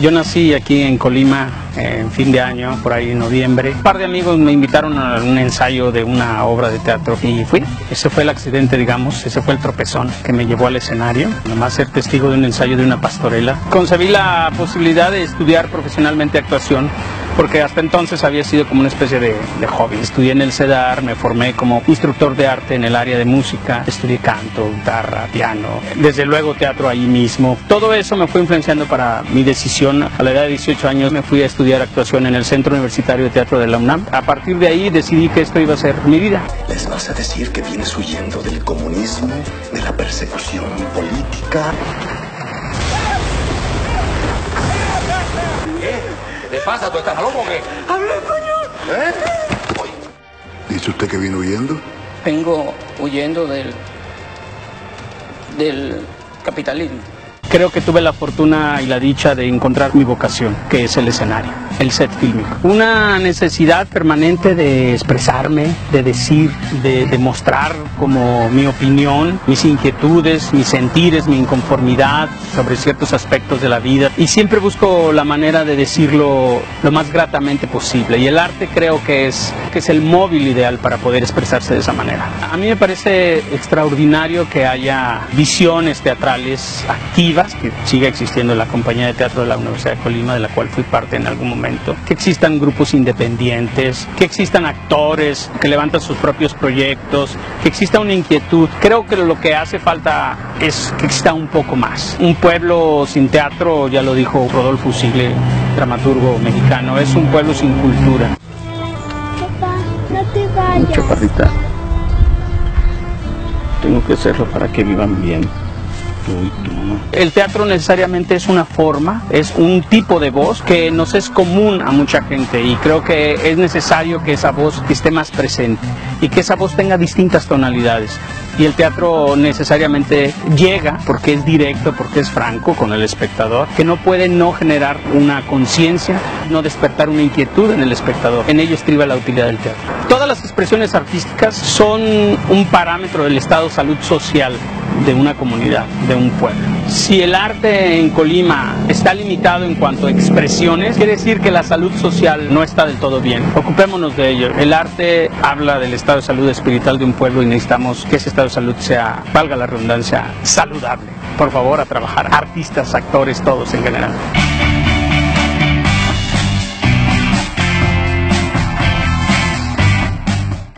Yo nací aquí en Colima en fin de año, por ahí en noviembre. Un par de amigos me invitaron a un ensayo de una obra de teatro y fui. Ese fue el accidente, digamos, ese fue el tropezón que me llevó al escenario, nomás ser testigo de un ensayo de una pastorela. Concebí la posibilidad de estudiar profesionalmente actuación porque hasta entonces había sido como una especie de, de, hobby. Estudié en el CEDAR, me formé como instructor de arte en el área de música, estudié canto, guitarra, piano, desde luego teatro ahí mismo. Todo eso me fue influenciando para mi decisión. A la edad de 18 años me fui a estudiar actuación en el Centro Universitario de Teatro de la UNAM. A partir de ahí decidí que esto iba a ser mi vida. ¿Les vas a decir que vienes huyendo del comunismo, de la persecución política? Pasa? ¿Tú estás loco o qué? ¡Habla español! ¿Eh? ¿Dice usted que viene huyendo? Vengo huyendo del, del capitalismo. Creo que tuve la fortuna y la dicha de encontrar mi vocación, que es el escenario, el set fílmico. Una necesidad permanente de expresarme, de decir, de demostrar como mi opinión, mis inquietudes, mis sentires, mi inconformidad sobre ciertos aspectos de la vida. Y siempre busco la manera de decirlo lo más gratamente posible. Y el arte creo que es, que es el móvil ideal para poder expresarse de esa manera. A mí me parece extraordinario que haya visiones teatrales activas que siga existiendo la compañía de teatro de la Universidad de Colima, de la cual fui parte en algún momento, que existan grupos independientes, que existan actores que levantan sus propios proyectos, que exista una inquietud. Creo que lo que hace falta es que exista un poco más. Un pueblo sin teatro, ya lo dijo Rodolfo Sigle, dramaturgo mexicano, es un pueblo sin cultura. Papá, no te vayas. Chaparrita, tengo que hacerlo para que vivan bien. El teatro necesariamente es una forma, es un tipo de voz que nos es común a mucha gente y creo que es necesario que esa voz esté más presente y que esa voz tenga distintas tonalidades. Y el teatro necesariamente llega porque es directo, porque es franco con el espectador, que no puede no generar una conciencia, no despertar una inquietud en el espectador. En ello estriba la utilidad del teatro. Todas las expresiones artísticas son un parámetro del estado de salud social de una comunidad, de un pueblo. Si el arte en Colima está limitado en cuanto a expresiones, quiere decir que la salud social no está del todo bien. Ocupémonos de ello. El arte habla del estado de salud espiritual de un pueblo y necesitamos que ese estado de salud sea, valga la redundancia, saludable. Por favor, a trabajar. Artistas, actores, todos en general.